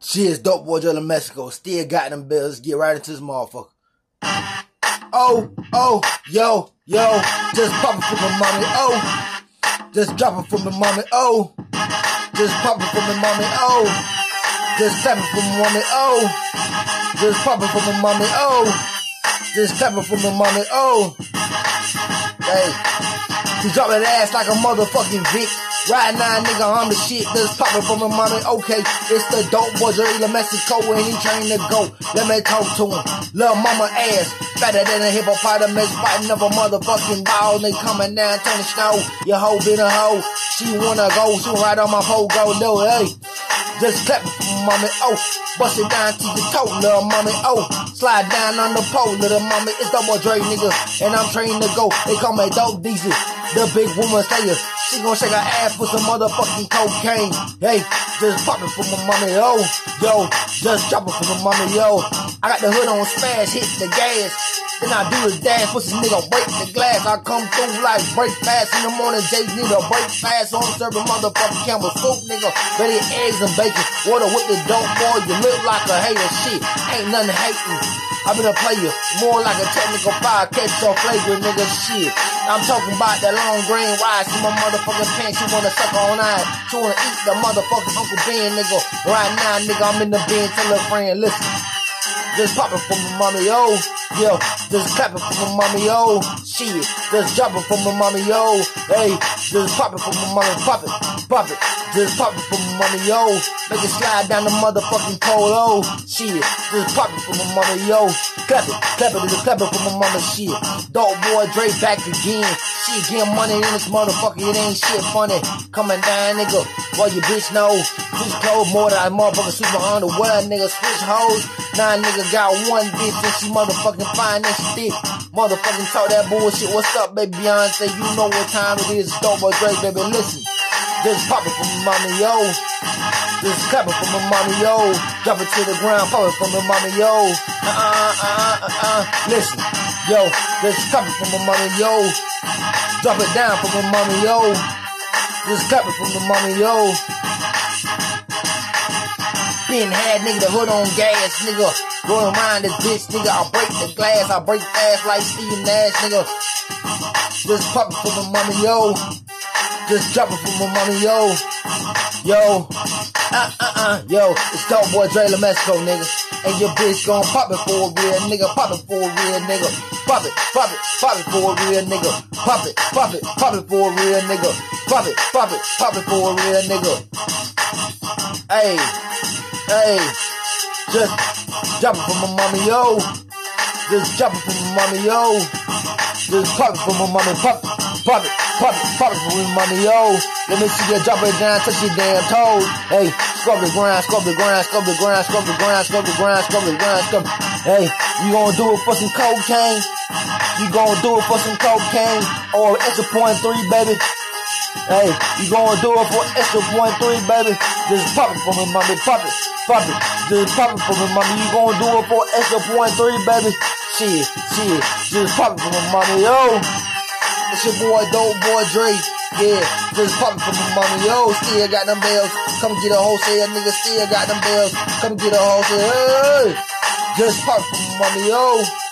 Cheers, dope boy in Mexico. Still got them bills. Get right into this motherfucker. Oh, oh, yo, yo. Just popping for my mommy. Oh, just dropping for my mommy. Oh, just popping for my mommy. Oh, just clapping for my mommy. Oh, just popping for my mommy. Oh, just clapping from my mommy. Oh, hey, she dropping ass like a motherfucking Vic. Right now, nigga, I'm the shit that's popping from my mommy. Okay, it's the dope boy, Jerry Mexico, and he trying to go. Let me talk to him. Little mama ass, better than a hippopotamus, fighting up a motherfucking ball. They coming down, turning snow. Your hoe been a hoe. She wanna go, she right on my pole, go, no, hey. Just clap it mommy, oh. Bust it down to the toe, little mommy, oh. Slide down on the pole, little mommy. It's the double Dre, nigga. And I'm trained to go. They call me Dope Diesel, the big woman slayer. She gon' shake her ass for some motherfucking cocaine. Hey, just poppin' for my mommy, yo. Yo, just droppin' for my mommy, yo. I got the hood on smash, hit the gas. Then I do the dash, push this nigga break the glass. I come through like break fast in the morning. Jay need a break fast on serving motherfucking Campbell soup, nigga. Ready eggs and bacon. Water with the dope boy. You look like a hater shit. Ain't nothing hating. I've been a player, more like a technical fire catch so flagrant nigga shit. I'm talking about that long green wise in my motherfucking pants. You wanna suck on nine. You wanna eat the motherfucking Uncle Ben nigga. Right now, nigga, I'm in the bin. Tell a friend, listen. Just popping for my mommy, yo. Yo, just clapping from my mommy, yo. Shit, just dropping from my mommy, yo. Hey, just popping from my mommy, pop it, pop it. Just popping from my mommy, yo. Make it slide down the motherfucking pole, oh. Shit, just popping from my mommy, yo. Clap it, clap it, just clap it from my mama, shit. Dope boy Dre back again. Shit, getting money in this motherfucker, it ain't shit funny. Coming down, nigga. Well, you bitch know. Bitch clothes more than I motherfucker super underwear, nigga. Switch hoes. Nah, nigga got one bitch and she motherfucking fine and thick. Motherfucking talk that bullshit. What's up, baby Beyonce? You know what time it is. Dope boy Dre, baby. Listen. Pop it from my mommy, yo. Clap it from my mommy, yo. Drop it to the ground, pop it from my mommy, yo. Uh uh uh uh uh. Listen, yo. Clap it from my mommy, yo. Drop it down from my mommy, yo. Just clap from my mommy, yo. Been had nigga the hood on gas, nigga. Going around this bitch, nigga. I break the glass, I break fast like Steve Nash, nigga. Just pop it from my mommy, yo. Just drop it from my mommy, yo. Yo. Uh, uh, uh. Yo, it's Dope Boy Dre Mexico, nigga. And your bitch gon' pop it for a real nigga. Pop it for a real nigga. Pop it, pop it, pop it for a real nigga. Pop it, pop it, pop it for a real nigga. Pop it, pop it, pop it for a real nigga. Hey, hey. Just drop from my mommy, yo. Just drop from my mommy, yo. Just pop it from my mommy, pop it, pop it. Pop it, pop it for money, yo. Let me see you drop it down, touch your damn toes. Hey, scrub the ground, scrub the ground, scrub the ground, scrub the ground, scrub the ground, scrub the ground, scrub. Hey, you gonna do it for some cocaine? You gonna do it for some cocaine or extra point three, baby? Hey, you gonna do it for extra point three, baby? Just pop it for me, mommy, pop it, pop it. Just pop it for me, mommy. You gonna do it for extra point three, baby? Shit, shit. Just pop it for me, mommy, yo. It's your boy, Dope Boy Dre. Yeah, just poppin' from my money. Yo, still got them bells. Come get a wholesale, nigga. Still got them bells. Come get a wholesale. Hey, just poppin' from my money. Yo.